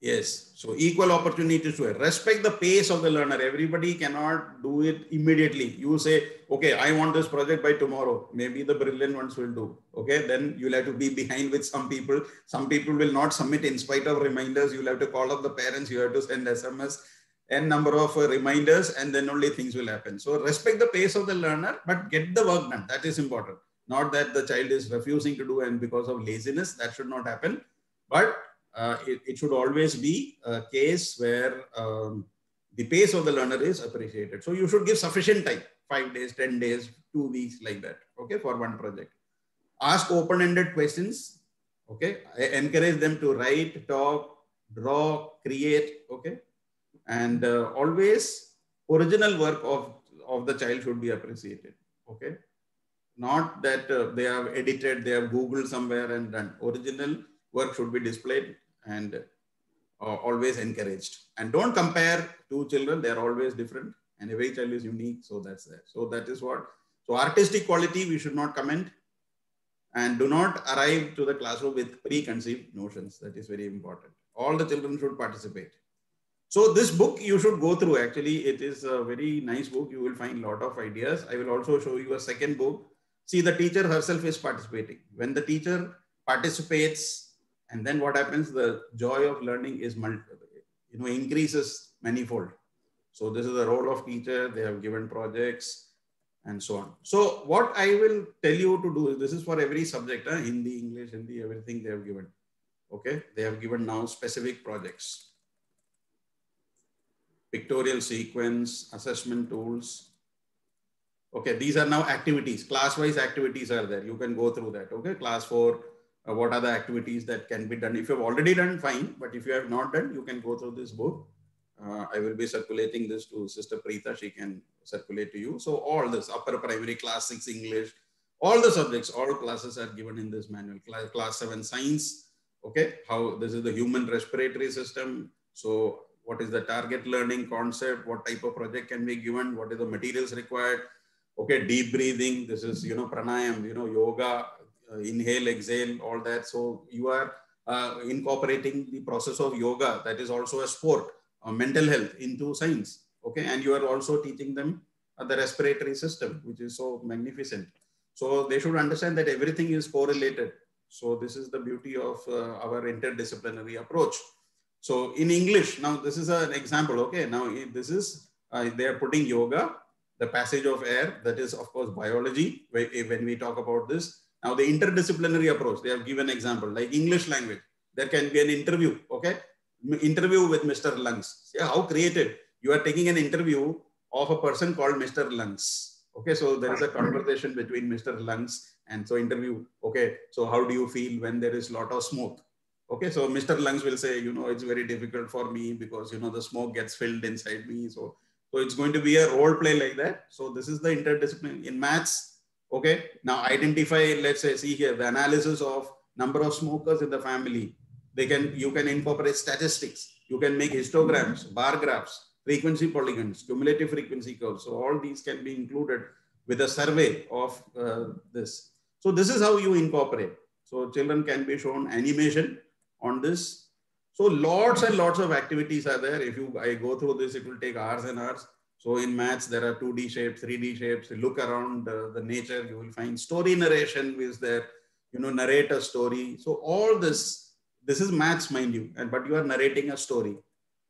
Yes. So equal opportunities to respect the pace of the learner. Everybody cannot do it immediately. You say, okay, I want this project by tomorrow. Maybe the brilliant ones will do. Okay. Then you'll have to be behind with some people. Some people will not submit in spite of reminders. You'll have to call up the parents. You have to send SMS and number of uh, reminders and then only things will happen. So respect the pace of the learner, but get the work done. That is important. Not that the child is refusing to do and because of laziness, that should not happen. But it, it, should always be a case where um, the pace of the learner is appreciated. So you should give sufficient time, five days, 10 days, two weeks like that, okay, for one project. Ask open-ended questions, okay. I encourage them to write, talk, draw, create, okay. And uh, always original work of, of the child should be appreciated, okay. Not that uh, they have edited, they have Googled somewhere and done. Original work should be displayed and uh, always encouraged. And don't compare two children, they're always different and every child is unique. So that's there. So that is what, so artistic quality, we should not comment and do not arrive to the classroom with preconceived notions. That is very important. All the children should participate. So this book you should go through. Actually, it is a very nice book. You will find a lot of ideas. I will also show you a second book. See, the teacher herself is participating. When the teacher participates and then what happens? The joy of learning is you know increases manifold. So this is the role of teacher. They have given projects and so on. So what i will tell you to do is this is for every subject huh? hindi english hindi everything they have given. Okay? They have given now specific projects. Pictorial sequence assessment tools. Okay? These are now activities. Class wise activities are there. You can go through that. Okay? Class 4 uh, what are the activities that can be done. If you've already done, fine. But if you have not done, you can go through this book. Uh, I will be circulating this to Sister Preeta. She can circulate to you. So all this upper primary class six English, all the subjects, all classes are given in this manual. Class, class seven science. Okay, how this is the human respiratory system. So what is the target learning concept? What type of project can be given? What is the materials required? Okay, deep breathing. This is you know pranayam. You know yoga inhale, exhale, all that. So you are uh, incorporating the process of yoga, that is also a sport, uh, mental health into science. Okay, and you are also teaching them the respiratory system, which is so magnificent. So they should understand that everything is correlated. So this is the beauty of uh, our interdisciplinary approach. So in English, now this is an example. Okay, now this is uh, they are putting yoga, the passage of air. That is of course biology. When we talk about this, now the interdisciplinary approach, they have given example like English language. There can be an interview, okay? Interview with Mr. Lungs. See how creative. You are taking an interview of a person called Mr. Lungs. Okay, so there is a conversation between Mr. Lungs and so interview. Okay, so how do you feel when there is a lot of smoke? Okay, so Mr. Lungs will say, you know, it's very difficult for me because you know the smoke gets filled inside me. So, so it's going to be a role play like that. So this is the interdisciplinary in maths Okay. Now identify, let's say, see here, the analysis of number of smokers in the family. They can, you can incorporate statistics. You can make histograms, bar graphs, frequency polygons, cumulative frequency curves. So all these can be included with a survey of uh, this. So this is how you incorporate. So children can be shown animation on this. So lots and lots of activities are there. If you I go through this, it will take hours and hours. So in maths, there are 2D shapes, 3D shapes. look around uh, the nature, you will find story narration is there, you know, narrate a story. So all this, this is maths, mind you, and but you are narrating a story.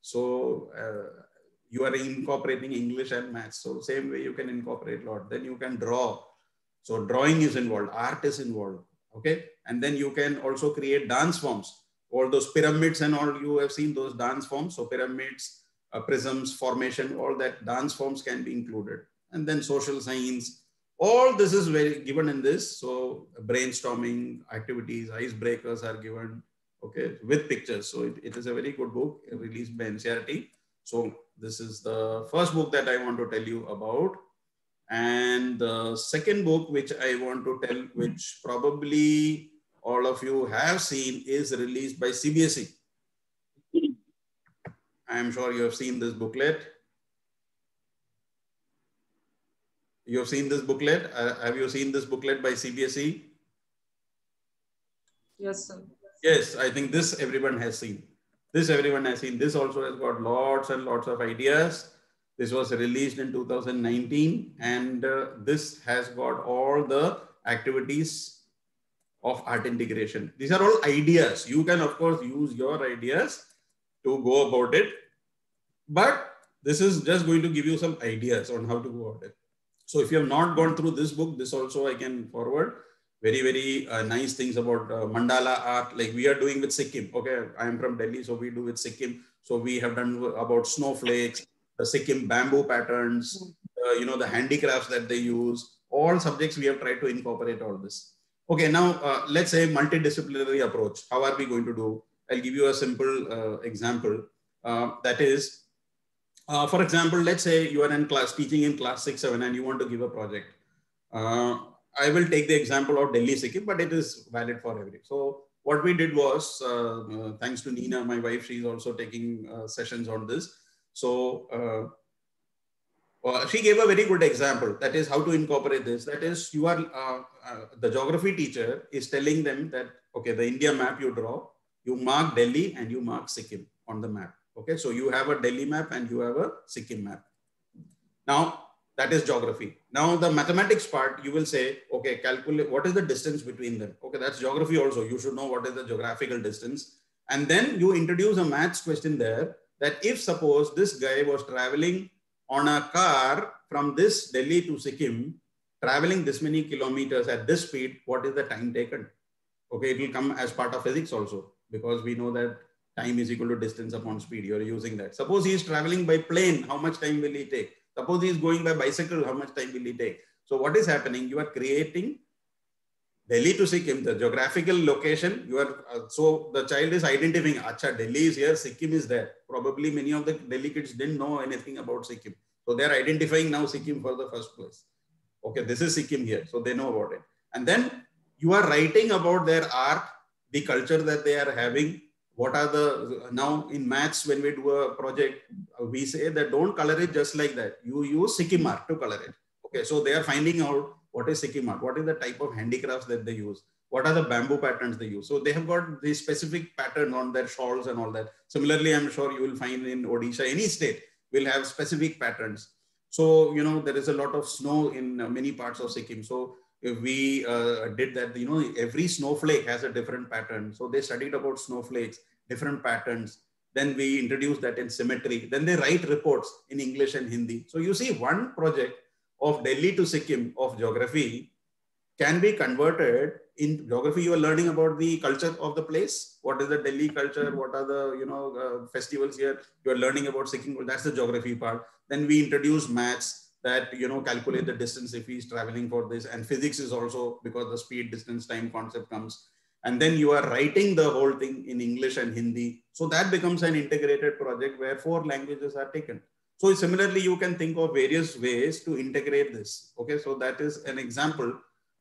So uh, you are incorporating English and maths. So same way you can incorporate a lot. Then you can draw. So drawing is involved, art is involved. Okay. And then you can also create dance forms. All those pyramids and all you have seen those dance forms. So pyramids, uh, prisms, formation, all that dance forms can be included. And then social science, all this is very given in this. So brainstorming activities, icebreakers are given, okay, with pictures. So it, it is a very good book released by NCERT. So this is the first book that I want to tell you about. And the second book, which I want to tell, which probably all of you have seen is released by CBSE. I am sure you have seen this booklet. You have seen this booklet. Uh, have you seen this booklet by CBSE? Yes, sir. Yes, I think this everyone has seen. This everyone has seen. This also has got lots and lots of ideas. This was released in 2019 and uh, this has got all the activities of art integration. These are all ideas. You can of course use your ideas to go about it. But this is just going to give you some ideas on how to go about it. So if you have not gone through this book, this also I can forward very, very uh, nice things about uh, mandala art, like we are doing with Sikkim. Okay, I am from Delhi, so we do with Sikkim. So we have done about snowflakes, the Sikkim bamboo patterns, uh, you know, the handicrafts that they use, all subjects we have tried to incorporate all this. Okay, now uh, let's say multidisciplinary approach. How are we going to do? I'll give you a simple uh, example. Uh, that is, for example, let's say you are in class teaching in class six, seven, and you want to give a project. I will take the example of Delhi Sikkim, but it is valid for every. So what we did was, uh, uh, thanks to Nina, my wife, she's also taking uh, sessions on this. So uh, uh, she gave a very good example. That is how to incorporate this. That is, you are uh, the geography teacher is telling them that okay, the India map you draw, you mark Delhi and you mark Sikkim on the map. Okay, so you have a Delhi map and you have a Sikkim map. Now that is geography. Now the mathematics part, you will say, okay, calculate what is the distance between them. Okay, that's geography also. You should know what is the geographical distance. And then you introduce a maths question there that if suppose this guy was traveling on a car from this Delhi to Sikkim, traveling this many kilometers at this speed, what is the time taken? Okay, it will come as part of physics also because we know that time is equal to distance upon speed. You're using that. Suppose he is traveling by plane, how much time will he take? Suppose he is going by bicycle, how much time will he take? So what is happening? You are creating Delhi to Sikkim, the geographical location. You are uh, so the child is identifying. Acha, Delhi is here, Sikkim is there. Probably many of the Delhi kids didn't know anything about Sikkim, so they are identifying now Sikkim for the first place. Okay, this is Sikkim here, so they know about it. And then you are writing about their art, the culture that they are having, what are the now in maths when we do a project uh, we say that don't color it just like that. You use sikkim art to color it. Okay so they are finding out what is sikkim art what is the type of handicrafts that they use what are the bamboo patterns they use. So they have got the specific pattern on their shawls and all that. Similarly i'm sure you will find in odisha any state will have specific patterns. So you know there is a lot of snow in uh, many parts of sikkim. So we uh, did that, you know, every snowflake has a different pattern. So they studied about snowflakes, different patterns. Then we introduced that in symmetry. Then they write reports in English and Hindi. So you see one project of Delhi to Sikkim of geography can be converted in geography. You are learning about the culture of the place. What is the Delhi culture? What are the, you know, uh, festivals here? You are learning about Sikkim. That's the geography part. Then we introduce maths that you know calculate the distance if he's traveling for this. And physics is also because the speed distance time concept comes. And then you are writing the whole thing in english and hindi. So that becomes an integrated project where four languages are taken. So similarly you can think of various ways to integrate this. Okay so that is an example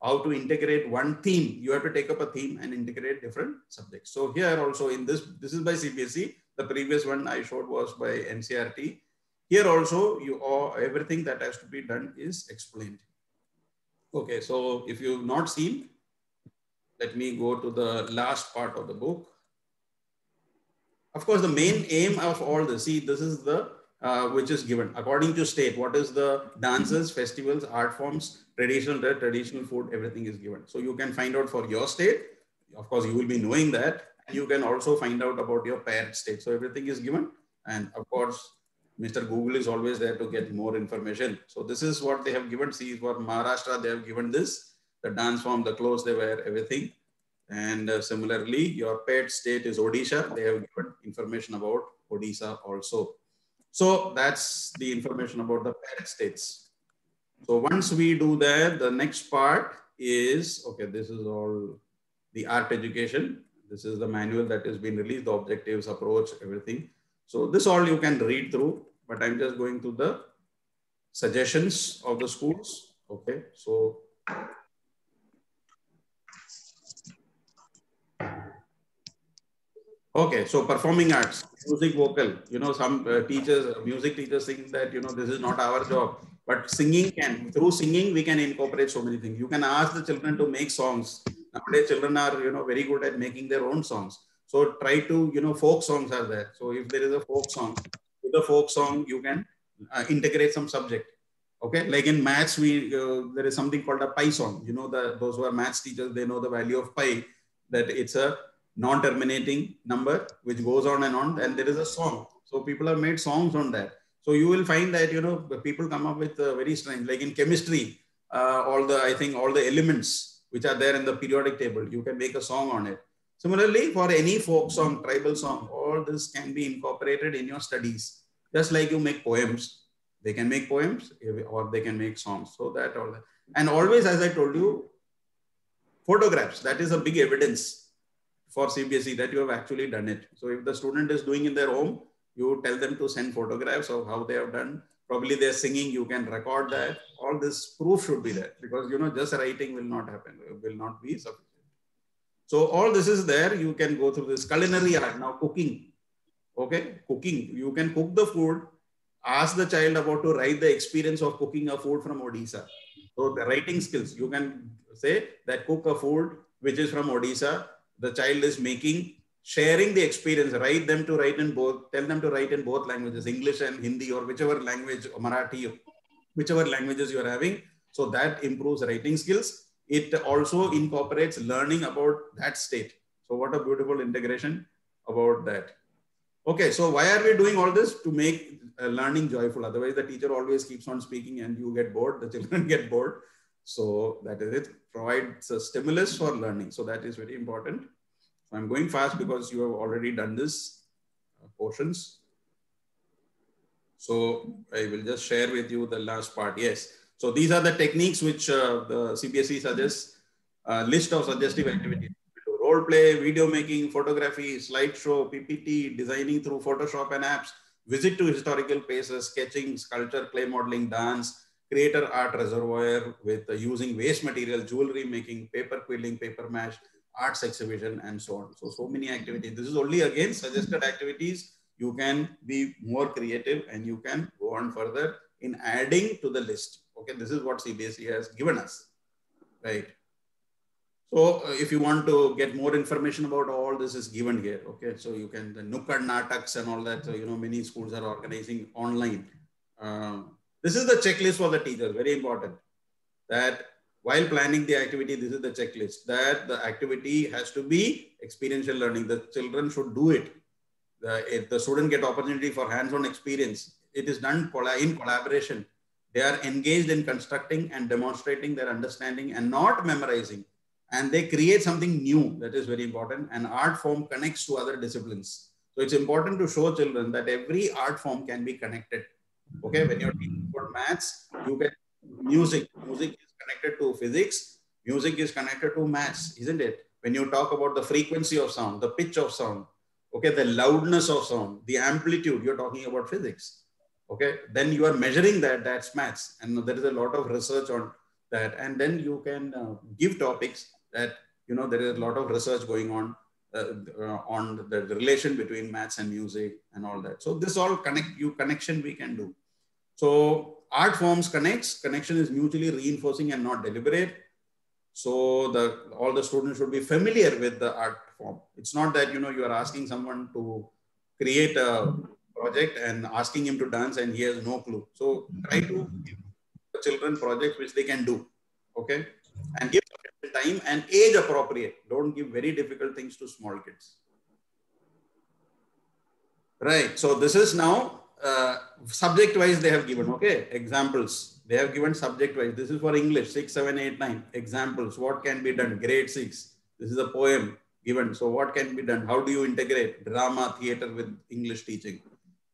how to integrate one theme. You have to take up a theme and integrate different subjects. So here also in this this is by cbse the previous one i showed was by ncert here also, you all, everything that has to be done is explained. Okay, so if you've not seen, let me go to the last part of the book. Of course, the main aim of all this, see, this is the, uh, which is given according to state, what is the dances, festivals, art forms, traditional traditional food, everything is given. So you can find out for your state. Of course, you will be knowing that. You can also find out about your parent state. So everything is given. And of course, Mr. Google is always there to get more information. So this is what they have given. See, for Maharashtra, they have given this, the dance form, the clothes they wear, everything. And uh, similarly, your pet state is Odisha. They have given information about Odisha also. So that's the information about the pet states. So once we do that, the next part is, okay, this is all the art education. This is the manual that has been released, the objectives, approach, everything. So this all you can read through, but I'm just going to the suggestions of the schools. Okay, so Okay, so performing arts, music, vocal. You know, some uh, teachers, music teachers think that you know this is not our job, but singing can. Through singing, we can incorporate so many things. You can ask the children to make songs. Nowadays, children are you know very good at making their own songs. So try to, you know, folk songs are there. So if there is a folk song, with a folk song, you can uh, integrate some subject. Okay, like in maths, we uh, there is something called a pi song. You know, the those who are maths teachers, they know the value of pi, that it's a non-terminating number which goes on and on, and there is a song. So people have made songs on that. So you will find that you know people come up with uh, very strange, like in chemistry, uh, all the I think all the elements which are there in the periodic table, you can make a song on it. Similarly, for any folk song, tribal song, all this can be incorporated in your studies. Just like you make poems, they can make poems or they can make songs. So that all that. And always, as I told you, photographs, that is a big evidence for CBSE that you have actually done it. So if the student is doing in their home, you tell them to send photographs of how they have done. Probably they're singing, you can record that. All this proof should be there because, you know, just writing will not happen, will not be sufficient. So all this is there. You can go through this culinary art. Now cooking. Okay, cooking. You can cook the food. Ask the child about to write the experience of cooking a food from Odisha. So the writing skills, you can say that cook a food which is from Odisha. The child is making, sharing the experience, write them to write in both, tell them to write in both languages, English and Hindi or whichever language, Marathi, whichever languages you are having. So that improves writing skills it also incorporates learning about that state. So what a beautiful integration about that. Okay, so why are we doing all this? To make uh, learning joyful. Otherwise, the teacher always keeps on speaking and you get bored, the children get bored. So that is it. Provides a stimulus for learning. So that is very important. I'm going fast because you have already done this uh, portions. So I will just share with you the last part. Yes. So these are the techniques which uh, the CBSE suggests, uh, list of suggestive activities. Role play, video making, photography, slideshow, PPT, designing through Photoshop and apps, visit to historical places, sketching, sculpture, clay modeling, dance, creator art reservoir with uh, using waste material, jewelry making, paper quilling, paper mash, arts exhibition, and so on. So, so many activities. This is only again suggested activities. You can be more creative and you can go on further in adding to the list. Okay, this is what CBSE has given us, right? So uh, if you want to get more information about all this is given here. Okay, so you can the Nukkad Nataks and all that. So, you know, many schools are organizing online. Uh, this is the checklist for the teachers. Very important that while planning the activity, this is the checklist that the activity has to be experiential learning. The children should do it. The, if the student get opportunity for hands-on experience, it is done in collaboration they are engaged in constructing and demonstrating their understanding and not memorizing. And they create something new that is very important. And art form connects to other disciplines. So it's important to show children that every art form can be connected. Okay, when you're teaching about maths, you get music. Music is connected to physics. Music is connected to maths, isn't it? When you talk about the frequency of sound, the pitch of sound, okay, the loudness of sound, the amplitude, you're talking about physics okay? Then you are measuring that that's maths and there is a lot of research on that. And then you can uh, give topics that you know there is a lot of research going on uh, uh, on the, relation between maths and music and all that. So this all connect you connection we can do. So art forms connects connection is mutually reinforcing and not deliberate. So the all the students should be familiar with the art form. It's not that you know you are asking someone to create a project and asking him to dance and he has no clue. So try to give children projects which they can do. Okay. And give time and age appropriate. Don't give very difficult things to small kids. Right. So this is now uh, subject wise they have given. Okay. Examples. They have given subject wise. This is for English six, seven, eight, nine. Examples. What can be done? Grade six. This is a poem given. So what can be done? How do you integrate drama, theater with English teaching?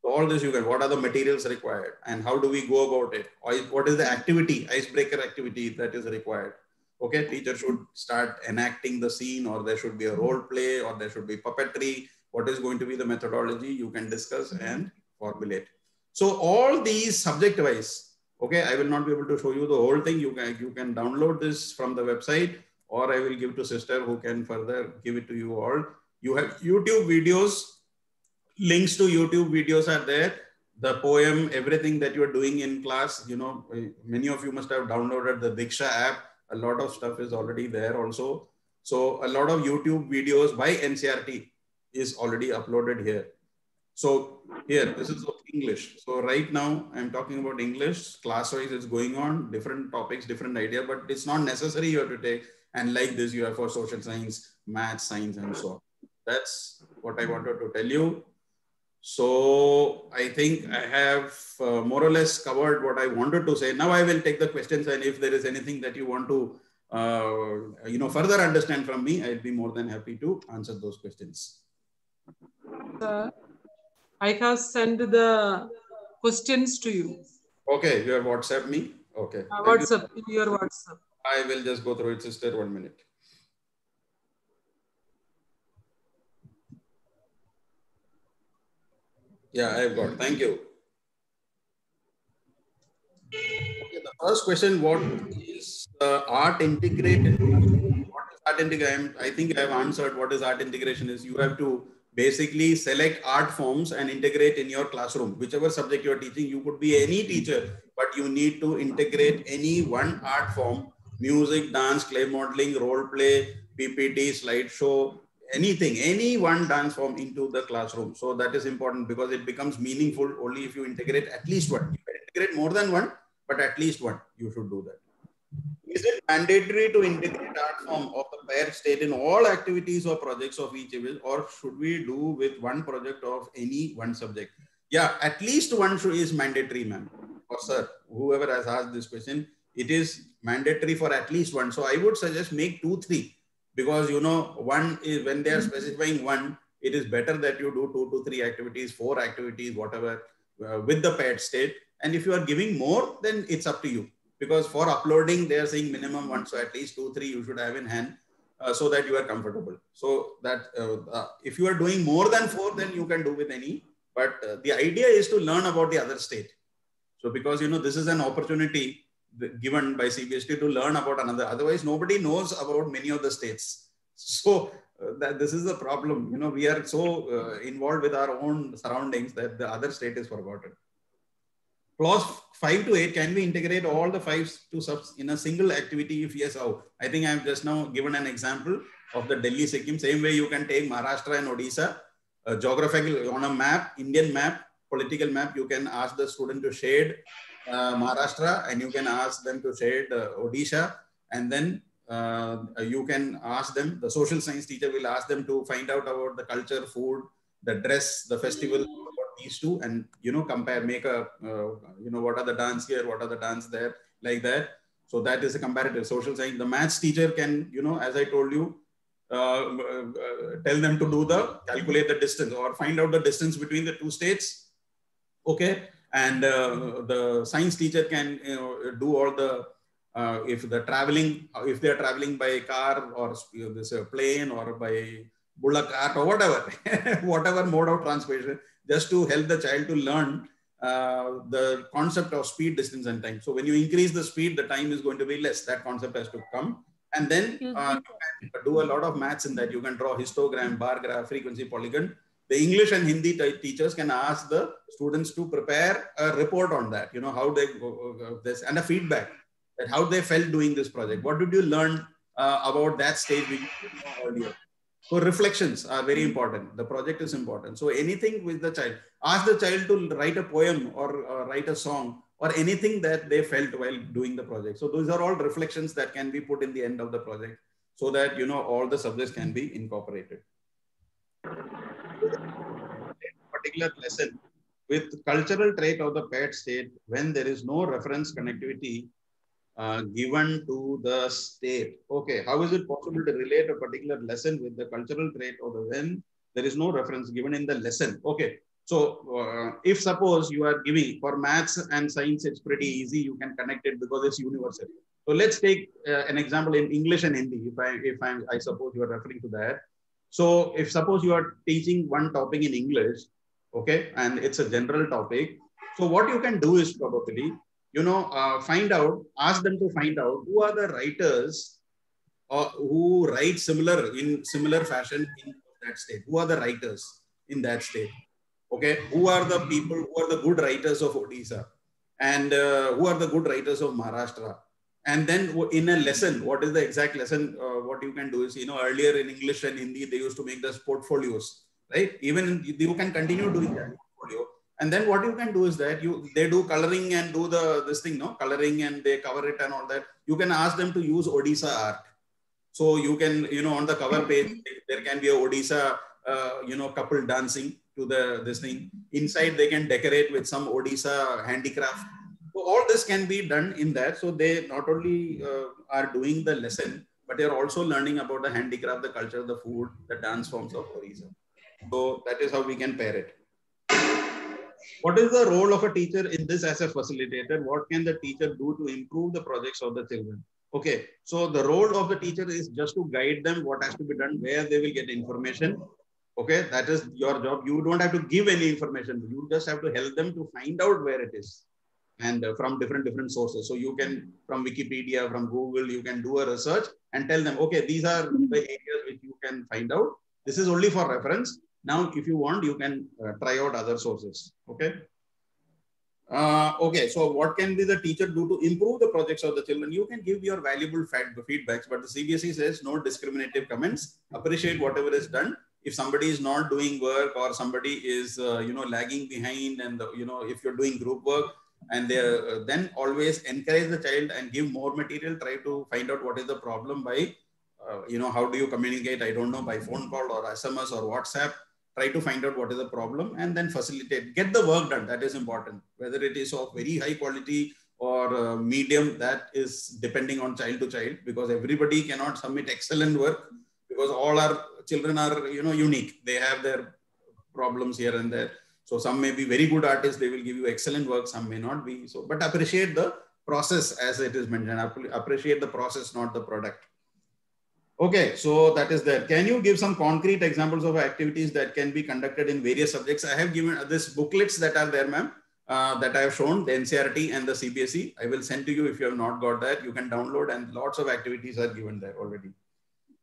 So all this you can, what are the materials required and how do we go about it? What is the activity, icebreaker activity that is required? Okay, teacher should start enacting the scene or there should be a role play or there should be puppetry. What is going to be the methodology you can discuss mm-hmm. and formulate. So all these subject wise, okay, I will not be able to show you the whole thing. You can, you can download this from the website or I will give to sister who can further give it to you all. You have YouTube videos links to YouTube videos are there. The poem, everything that you're doing in class, you know, many of you must have downloaded the Diksha app. A lot of stuff is already there also. So a lot of YouTube videos by NCERT is already uploaded here. So here, this is English. So right now I'm talking about English, class wise it's going on, different topics, different idea, but it's not necessary you have to take. And like this, you have for social science, math, science, and so on. That's what I wanted to tell you. So I think I have uh, more or less covered what I wanted to say. Now I will take the questions and if there is anything that you want to, uh, you know, further understand from me, I'll be more than happy to answer those questions. Sir, I have sent the questions to you. Okay, your WhatsApp me. Okay. Uh, WhatsApp, you. your WhatsApp. I will just go through it, sister. One minute. Yeah, I've got. Thank you. Okay, the first question: What is uh, art integrated? What is art integration? I think I have answered. What is art integration? Is you have to basically select art forms and integrate in your classroom. Whichever subject you are teaching, you could be any teacher, but you need to integrate any one art form: music, dance, clay modeling, role play, PPT, slideshow, anything, any one dance form into the classroom. So that is important because it becomes meaningful only if you integrate at least one. You can integrate more than one, but at least one, you should do that. Is it mandatory to integrate art form of the paired state in all activities or projects of each level, or should we do with one project of any one subject? Yeah, at least one is mandatory, ma'am, or sir, whoever has asked this question, it is mandatory for at least one. So I would suggest make two, three because you know one is when they are specifying one it is better that you do two to three activities four activities whatever uh, with the paired state. And if you are giving more then it's up to you. Because for uploading they are saying minimum one so at least two three you should have in hand uh, so that you are comfortable. So that uh, if you are doing more than four then you can do with any. But uh, the idea is to learn about the other state. So because you know this is an opportunity given by CBSE to learn about another. Otherwise, nobody knows about many of the states. So uh, that this is the problem. You know, we are so uh, involved with our own surroundings that the other state is forgotten. Clause five to eight, can we integrate all the five to subs in a single activity? If yes, how? I think I have just now given an example of the Delhi Sikkim. Same way you can take Maharashtra and Odisha. Uh, geographical on a map, Indian map, political map, you can ask the student to shade Maharashtra and you can ask them to shade uh, Odisha and then uh, you can ask them, the social science teacher will ask them to find out about the culture, food, the dress, the festival, about these two and, you know, compare, make a, uh, you know, what are the dance here, what are the dance there, like that. So that is a comparative social science. The maths teacher can, you know, as I told you, uh, uh, tell them to do the, calculate the distance or find out the distance between the two states. Okay and uh, the science teacher can you know, do all the uh, if the traveling if they are traveling by car or you know, this uh, plane or by bullock cart or whatever whatever mode of transportation just to help the child to learn uh, the concept of speed distance and time. So when you increase the speed the time is going to be less. That concept has to come. And then uh, you can do a lot of maths in that. You can draw histogram bar graph frequency polygon the English and Hindi teachers can ask the students to prepare a report on that, you know, how they go this and a feedback that how they felt doing this project. What did you learn uh, about that stage we earlier? So reflections are very important. The project is important. So anything with the child, ask the child to write a poem or uh, write a song or anything that they felt while doing the project. So those are all reflections that can be put in the end of the project so that, you know, all the subjects can be incorporated particular lesson with cultural trait of the paired state when there is no reference connectivity uh, given to the state. Okay, how is it possible to relate a particular lesson with the cultural trait of the when there is no reference given in the lesson? Okay, so uh, if suppose you are giving for maths and science, it's pretty easy. You can connect it because it's universal. So let's take uh, an example in English and Hindi. If I if I, I suppose you are referring to that. So if suppose you are teaching one topic in English, okay, and it's a general topic. So what you can do is probably, you know, uh, find out, ask them to find out who are the writers uh, who write similar in similar fashion in that state. Who are the writers in that state? Okay, who are the people who are the good writers of Odisha, and uh, who are the good writers of Maharashtra? And then in a lesson, what is the exact lesson? Uh, what you can do is, you know, earlier in English and Hindi, they used to make those portfolios right? Even you can continue doing that portfolio. And then what you can do is that you they do coloring and do the this thing, no coloring and they cover it and all that. You can ask them to use Odisha art. So you can, you know, on the cover page, there can be a Odisha, uh, you know, couple dancing to the this thing. Inside, they can decorate with some Odisha handicraft. So all this can be done in that. So they not only uh, are doing the lesson, but they are also learning about the handicraft, the culture, the food, the dance forms of Odisha. So that is how we can pair it. What is the role of a teacher in this as a facilitator? What can the teacher do to improve the projects of the children? Okay, so the role of the teacher is just to guide them what has to be done, where they will get information. Okay, that is your job. You don't have to give any information. You just have to help them to find out where it is and uh, from different different sources. So you can from Wikipedia, from Google, you can do a research and tell them, okay, these are the areas which you can find out. This is only for reference. Now, if you want, you can uh, try out other sources. Okay. Uh, okay, so what can be the teacher do to improve the projects of the children? You can give your valuable feedbacks, but the CBSE says no discriminative comments. Appreciate whatever is done. If somebody is not doing work or somebody is, uh, you know, lagging behind, and the, you know, if you're doing group work, and they uh, then always encourage the child and give more material. Try to find out what is the problem by, uh, you know, how do you communicate? I don't know by phone call or SMS or WhatsApp. Try to find out what is the problem and then facilitate. Get the work done. That is important. Whether it is of very high quality or uh, medium that is depending on child to child because everybody cannot submit excellent work because all our children are you know unique. They have their problems here and there so some may be very good artists they will give you excellent work some may not be so but appreciate the process as it is mentioned appreciate the process not the product Okay, so that is there. Can you give some concrete examples of activities that can be conducted in various subjects? I have given this booklets that are there, ma'am, uh, that I have shown, the NCERT and the CBSE. I will send to you if you have not got that. You can download and lots of activities are given there already.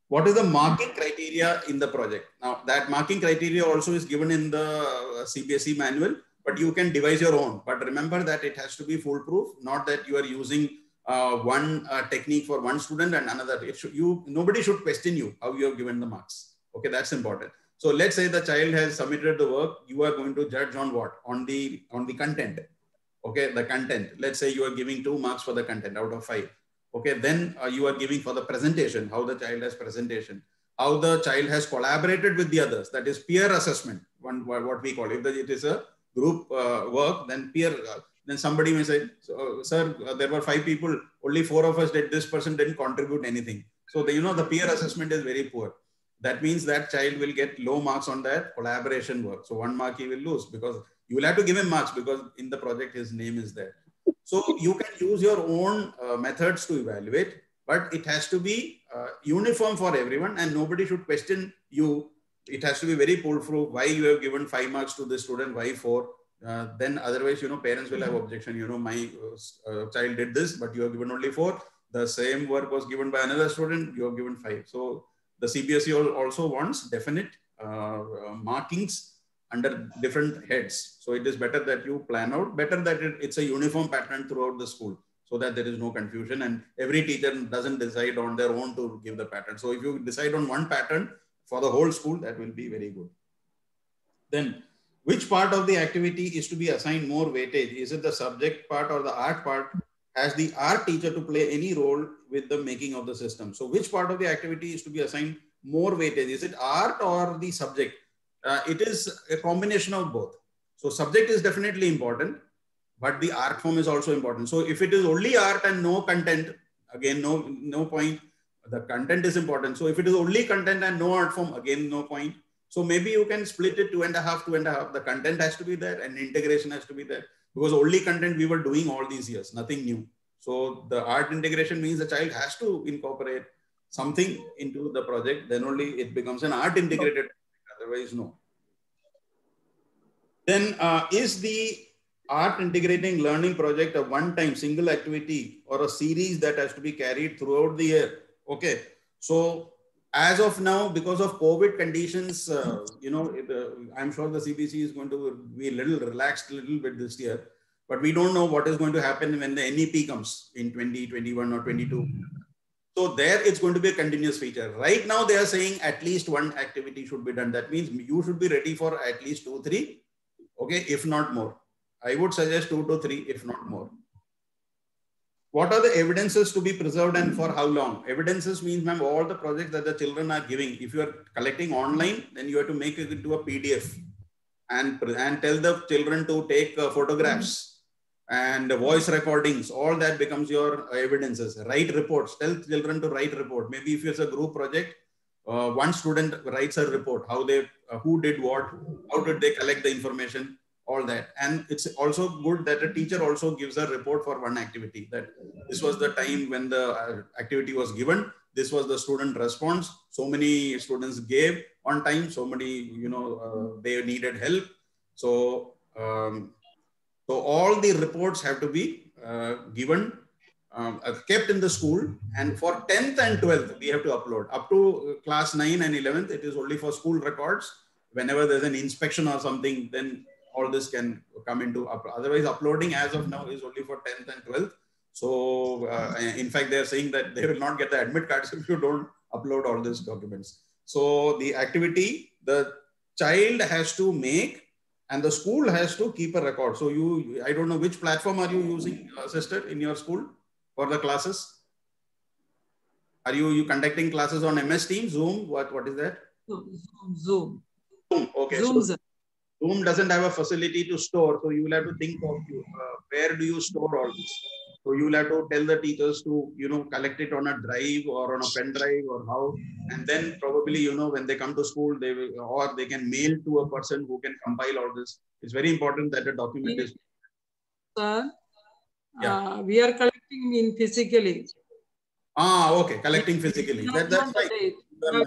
What is the marking criteria in the project? Now that marking criteria also is given in the uh, CBSE manual, but you can devise your own. But remember that it has to be foolproof, not that you are using uh, one uh, technique for one student and another. Should, you nobody should question you how you have given the marks. Okay, that's important. So let's say the child has submitted the work. You are going to judge on what? On the on the content. Okay, the content. Let's say you are giving two marks for the content out of five. Okay, then uh, you are giving for the presentation, how the child has presentation, how the child has collaborated with the others. That is peer assessment. One what we call it. If it is a group uh, work, then peer uh, then somebody may say, uh, sir, uh, there were five people, only four of us did, this person didn't contribute anything. So, the, you know, the peer assessment is very poor. That means that child will get low marks on that collaboration work. So one mark he will lose because you will have to give him marks because in the project his name is there. So you can use your own uh, methods to evaluate, but it has to be uh, uniform for everyone and nobody should question you. It has to be very foolproof. Why you have given five marks to the student, why four? uh, then otherwise, you know, parents will have objection. You know, my uh, child did this, but you have given only four. The same work was given by another student, you have given five. So the CBSE also wants definite uh, markings under different heads. So it is better that you plan out, better that it, it's a uniform pattern throughout the school so that there is no confusion and every teacher doesn't decide on their own to give the pattern. So if you decide on one pattern for the whole school, that will be very good. Then which part of the activity is to be assigned more weightage? Is it the subject part or the art part? Has the art teacher to play any role with the making of the system? So which part of the activity is to be assigned more weightage? Is it art or the subject? Uh, it is a combination of both. So subject is definitely important, but the art form is also important. So if it is only art and no content, again, no, no point. The content is important. So if it is only content and no art form, again, no point. So maybe you can split it two and a half, two and a half. The content has to be there and integration has to be there because only content we were doing all these years, nothing new. So the art integration means the child has to incorporate something into the project. Then only it becomes an art integrated. Otherwise, no. Then uh, is the art integrating learning project a one-time single activity or a series that has to be carried throughout the year? Okay. So as of now, because of COVID conditions, uh, you know, it, uh, I'm sure the CBSE is going to be a little relaxed a little bit this year, but we don't know what is going to happen when the NEP comes in 2021 or 22. So there it's going to be a continuous feature. Right now they are saying at least one activity should be done. That means you should be ready for at least two, three, okay, if not more. I would suggest two to three, if not more. What are the evidences to be preserved and for how long? Evidences means, ma'am, all the projects that the children are giving. If you are collecting online, then you have to make it into a PDF and, and tell the children to take uh, photographs and voice recordings, all that becomes your evidences. Write reports, tell children to write report. Maybe if it's a group project, uh, one student writes a report, how they, uh, who did what, how did they collect the information, all that. And it's also good that a teacher also gives a report for one activity that this was the time when the uh, activity was given. This was the student response. So many students gave on time. So many, you know, uh, they needed help. So um, so all the reports have to be uh, given, um, uh, kept in the school. And for 10th and 12th, we have to upload. Up to class 9 and 11th, it is only for school records. Whenever there's an inspection or something, then all this can come into, up otherwise uploading as of now is only for 10th and 12th. So uh, in fact, they're saying that they will not get the admit cards if you don't upload all these documents. So the activity, the child has to make and the school has to keep a record. So you, I don't know which platform are you using, uh, sister, in your school for the classes? Are you you conducting classes on MS Teams, Zoom? What what is that? Zoom. Zoom. Zoom. Okay. Zoom. So Zoom doesn't have a facility to store, so you will have to think of you, uh, where do you store all this? So you will have to tell the teachers to, you know, collect it on a drive or on a pen drive or how, and then probably, you know, when they come to school, they will, or they can mail to a person who can compile all this. It's very important that a document is. Sir, Yeah. uh, we are collecting in physically. Ah, okay, collecting physically. That, that's the date.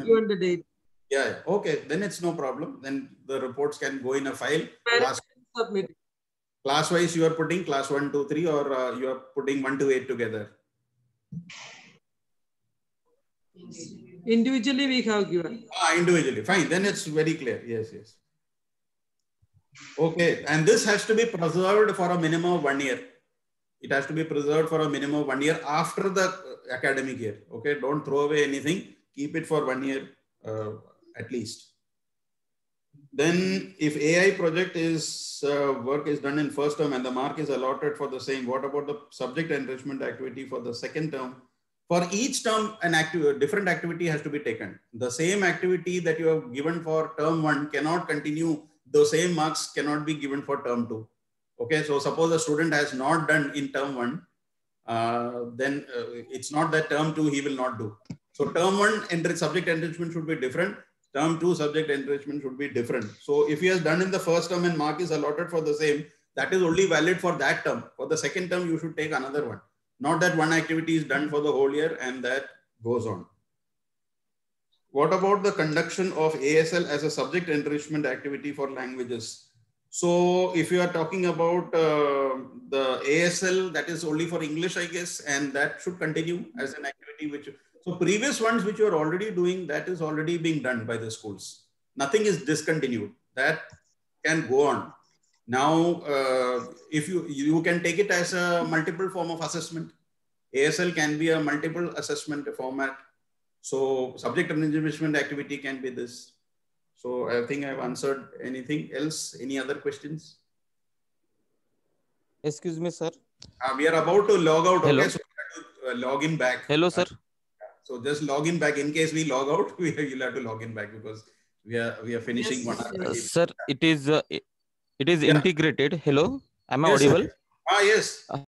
Given the date. Yeah, yeah. okay, then it's no problem. Then the reports can go in a file. Parents submit. Class wise, you are putting class one, two, three, or uh, you are putting one to eight together. Individually, we have given. Ah, individually. Fine. Then it's very clear. Yes, yes. Okay. And this has to be preserved for a minimum of one year. It has to be preserved for a minimum of one year after the uh, academic year. Okay. Don't throw away anything. Keep it for one year uh, at least. Then if AI project is uh, work is done in first term and the mark is allotted for the same, what about the subject enrichment activity for the second term? For each term, an active, different activity has to be taken. The same activity that you have given for term one cannot continue. The same marks cannot be given for term two. Okay, so suppose a student has not done in term one, uh, then uh, it's not that term two he will not do. So term one enrich, subject enrichment should be different. Term two subject enrichment should be different. So if he has done in the first term and mark is allotted for the same, that is only valid for that term. For the second term, you should take another one. Not that one activity is done for the whole year and that goes on. What about the conduction of ASL as a subject enrichment activity for languages? So if you are talking about uh, the ASL, that is only for English, I guess, and that should continue as an activity which, so previous ones which you are already doing, that is already being done by the schools. Nothing is discontinued. That can go on. Now, uh, if you, you can take it as a multiple form of assessment. ASL can be a multiple assessment format. So subject enrichment activity can be this. So I think I've answered anything else. Any other questions? Excuse me, sir. Uh, we are about to log out. Hello. Okay, so we have to uh, log in back. Hello, sir. So just log in back. In case we log out, we you'll have to log in back because we are we are finishing Yes, one. Uh, sir, it is uh, it is Yeah. integrated. Hello, am I Yes, sir. audible? Ah yes.